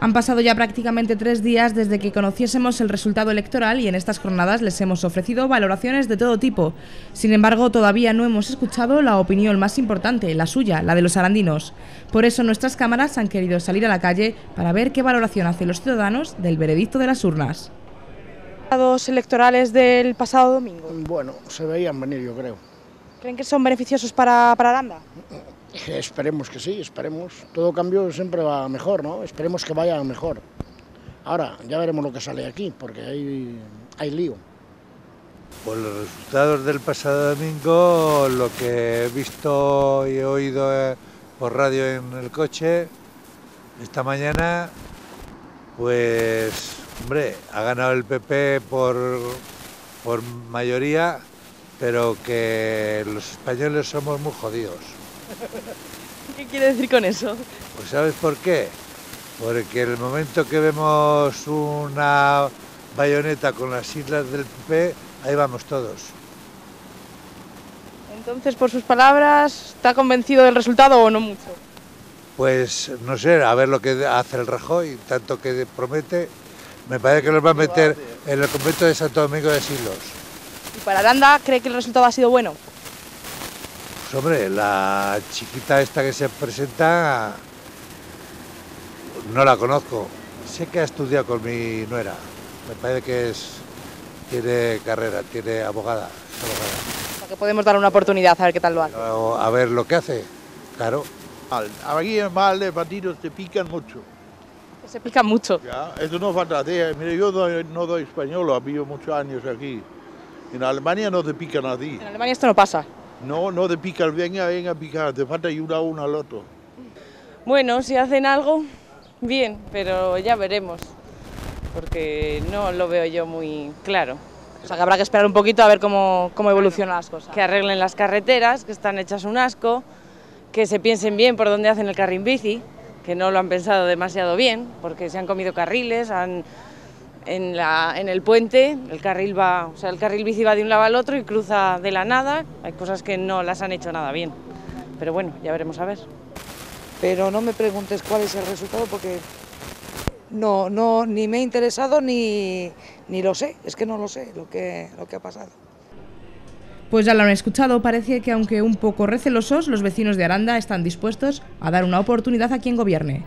Han pasado ya prácticamente tres días desde que conociésemos el resultado electoral y en estas jornadas les hemos ofrecido valoraciones de todo tipo. Sin embargo, todavía no hemos escuchado la opinión más importante, la suya, la de los arandinos. Por eso nuestras cámaras han querido salir a la calle para ver qué valoración hacen los ciudadanos del veredicto de las urnas. ¿Los electorales del pasado domingo? Bueno, se veían venir, yo creo. ¿Creen que son beneficiosos para, para Aranda? Esperemos que sí, esperemos. Todo cambio siempre va mejor, ¿no? Esperemos que vaya mejor. Ahora, ya veremos lo que sale aquí, porque hay, hay lío. Por los resultados del pasado domingo, lo que he visto y he oído eh, por radio en el coche esta mañana, pues, hombre, ha ganado el PP por, por mayoría, pero que los españoles somos muy jodidos. ¿Qué quiere decir con eso? Pues ¿sabes por qué? Porque en el momento que vemos una bayoneta con las islas del PP, ahí vamos todos. Entonces, por sus palabras, ¿está convencido del resultado o no mucho? Pues no sé, a ver lo que hace el Rajoy, tanto que promete. Me parece que los va a meter en el convento de Santo Domingo de Silos. ¿Y para Aranda cree que el resultado ha sido bueno? Hombre, la chiquita esta que se presenta no la conozco. Sé que ha estudiado con mi nuera. Me parece que es tiene carrera, tiene abogada, es abogada. O sea, que podemos dar una oportunidad a ver qué tal lo hace. Pero a ver lo que hace, claro. Aquí en mal de partidos te pican mucho. Que se pica mucho. Ya, eso no fantasía. Mire, yo doy- no doy español, he vivido muchos años aquí. En Alemania no te pican a ti. En Alemania esto no pasa. No, no te pican, venga, venga a picar, te falta ayudar uno al otro. Bueno, si hacen algo, bien, pero ya veremos, porque no lo veo yo muy claro. O sea, que habrá que esperar un poquito a ver cómo, cómo evolucionan las cosas. Que arreglen las carreteras, que están hechas un asco, que se piensen bien por dónde hacen el carril bici, que no lo han pensado demasiado bien, porque se han comido carriles, han, en, la, en el puente el carril va, o sea, el carril bici va de un lado al otro y cruza de la nada. Hay cosas que no las han hecho nada bien, pero bueno, ya veremos a ver. pero no me preguntes cuál es el resultado porque no, no, ni me he interesado ni, ni lo sé, es que no lo sé lo que, lo que ha pasado. Pues ya lo han escuchado, parece que aunque un poco recelosos, los vecinos de Aranda están dispuestos a dar una oportunidad a quien gobierne.